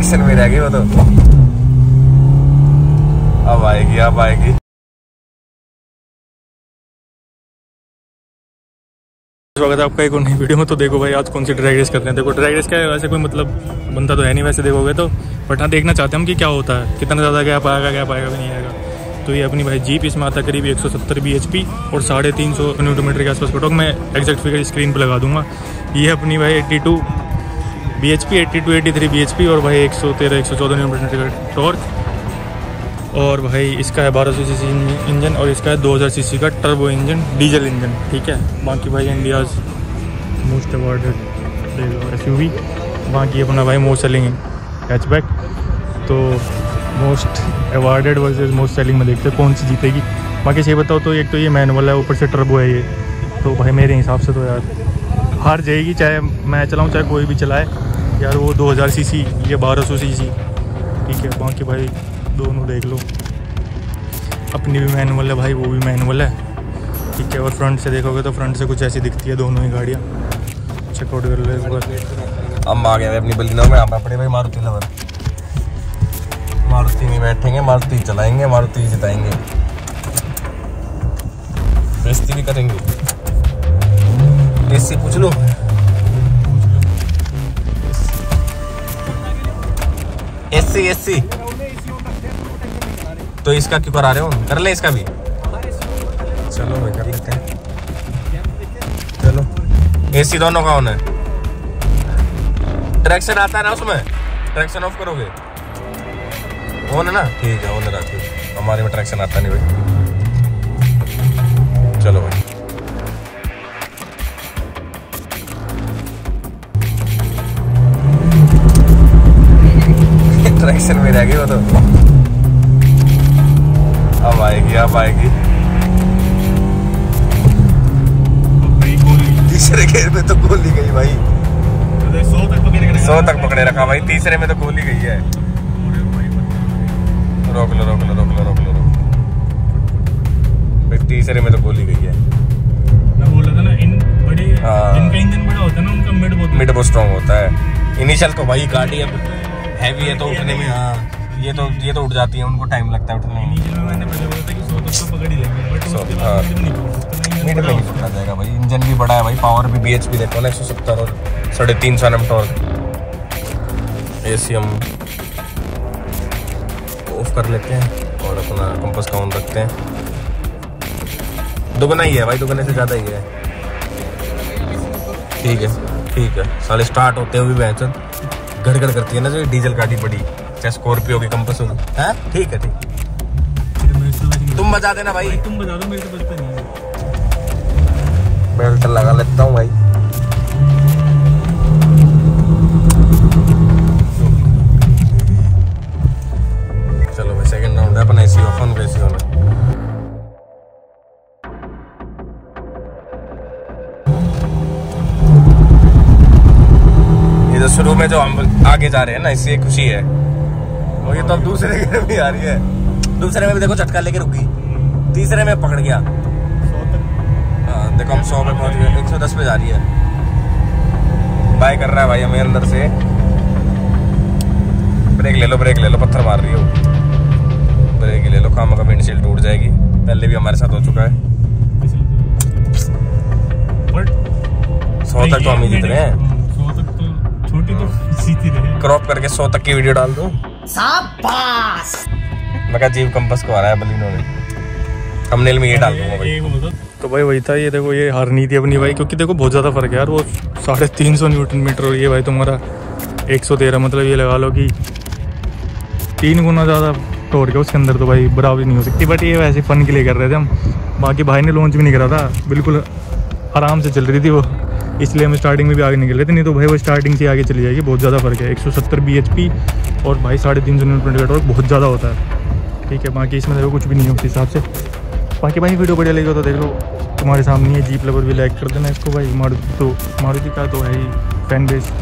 Traction में रह गई वो तो। अब आएगी अब आएगी। स्वागत है आपका एक और नई वीडियो में। तो देखो भाई, आज कौन सी ड्रैग रेस कर रहे हैं। देखो ड्रैग रेस क्या है? वैसे कोई मतलब बनता तो है नहीं वैसे देखोगे तो। बट हाँ देखना चाहते हैं हम कि क्या होता है। कितना ज़्यादा गैप आएगा गैप आएगा भी नहीं आएगा। तो ये अपनी भाई जीप इसमें आता करीब 170 bhp और साढ़े तीन सौ न्यूटोमीटर के आसपास कटोक मैं एग्जैक्ट फिगर स्क्रीन पर लगा दूँगा। ये अपनी भाई 82 bhp 82 83 bhp और भाई 113 114 न्यूटोमीटर का टॉर्क और भाई इसका है बारह सौ सी सी इंजन और इसका है दो हज़ार सी सी का टर्बो इंजन डीजल इंजन ठीक है? बाकी भाई India's most awarded S U V बाकी अपना भाई मोस्ट सेलिंग हैचबैक तो most awarded versus most selling में देखते हैं कौन सी जीतेगी। बाकी सही बताओ तो एक तो ये मैनुअल है, ऊपर से टर्बो है ये। तो भाई मेरे हिसाब से तो यार हार जाएगी, चाहे मैं चलाऊँ, चाहे कोई भी चलाए। यार वो 2000 सीसी ये 1200 सीसी। ठीक है, बाकी भाई दोनों देख लो। अपनी भी मैनुअल है भाई, वो भी मैनुअल है। ठीक है, और फ्रंट से देखोगे तो फ्रंट से कुछ ऐसी दिखती है दोनों ही गाड़ियाँ। चेकआउट कर लो एक बार। हम आ गए अपनी बलिनों में हम अपने भाई मारुति लवर मारुति में बैठेंगे, मारुति चलाएँगे, मारुति जिताएँगे। बेइज्जती भी करेंगे। इससे पूछ लो। SC SC. तो इसका क्यों करा रहे हो? कर ले इसका भी। चलो भाई कर लेते हैं। चलो। एसी दोनों का होना है। ट्रैक्शन आता है ना उसमें? ट्रैक्शन ऑफ़ करोगे? ऑन है ना? ठीक है ऑन ठीक हमारे में ट्रैक्शन आता नहीं भाई। चलो भाई। ट्रैक्शन में रह गई वो तो। अब आएगी अब आएगी। तीसरे गेर में तो गोली गई भाई। सौ तक पकड़ सौ तक पकड़े रखा भाई तीसरे में तो गोली गई है। रोक लो रोक लो रोक लो रोक लो रोक भाई तीसरे में तो गोली गई है। मैं बोल रहा था ना इन बड़े हाँ। जिनका इंजन बड़ा होता है ना उनका मिड बहुत मिड बहुत स्ट्रॉन्ग होता है। इनिशियल तो भाई गाड़ी अब हैवी है तो उठने में हाँ ये तो ये तो उठ जाती है उनको टाइम लगता है उठने में। तो पकड़ ही मिड में पकड़ा जाएगा भाई इंजन भी बड़ा है भाई पावर भी बी एच पी देखो ना एक सौ सत्तर और साढ़े तीन सौ एम टॉर्क ए सी हम ऑफ़ कर लेते हैं और अपना कंपस का ऑन रखते हैं। दुगना ही है भाई दुगने से ज़्यादा ही है। ठीक है ठीक है साले स्टार्ट होते हुए भी भैंस गड़गड़ करती है ना जो डीजल गाड़ी बड़ी चाहे स्कॉर्पियो की कंपस हो। है? ठीक है ठीक। तुम बजा देना भाई। तुम बजा दो मेरे से बचता नहीं है। बेल्ट लगा लेता हूँ भाई। में जो हम आगे जा रहे हैं ना इससे खुशी है। और ये तो अब दूसरे गेयर में आ रही है। दूसरे में भी देखो झटका लेके रुक। तीसरे में पकड़ गया। सौ हाँ, देखो हम सौ पे पहुँच गए। एक सौ दस पे जा रही है। बाय कर रहा है भाई हमें अंदर से। ब्रेक ले लो ब्रेक ले लो पत्थर मार रही हो। ब्रेक ले लो काम का विंडशील्ड टूट जाएगी। पहले भी हमारे साथ हो चुका है। सौ तक तो हम ही जीत रहे हैं। क्रॉप करके सौ तक की वीडियो डाल दूँ। मैं कहा जीव कंपस को आ रहा है बलिनो ने हमने में ये डाल दूँगा भाई। एक तो भाई वही था ये देखो ये हारनी थी अपनी भाई क्योंकि देखो बहुत ज़्यादा फ़र्क है यार वो साढ़े तीन सौ न्यूटन मीटर और ये भाई तुम्हारा एक सौ तेरह मतलब ये लगा लो कि तीन गुना ज़्यादा टोर के उसके अंदर तो भाई बराबरी नहीं हो सकती। बट ये वैसे फ़न के लिए कर रहे थे हम। बाकी भाई ने लॉन्च भी नहीं करा था बिल्कुल आराम से चल रही थी वो। इसलिए हम स्टार्टिंग में भी आगे निकल रहे थे। नहीं तो भाई वो स्टार्टिंग से आगे चली जाएगी, बहुत ज़्यादा फ़र्क है। एक सौ सत्तर बी एच पी और भाई साढ़े तीन सौ न्यूटन का टॉर्क बहुत ज़्यादा होता है। ठीक है, बाकी इसमें देखो कुछ भी नहीं है उस हिसाब से। बाकी भाई वीडियो बढ़िया लगी हो तो देख लो, तुम्हारे सामने है जीप लवर भी लाइक कर देना इसको भाई। मारू तो मारुति का तो है ही फ़ैन बेस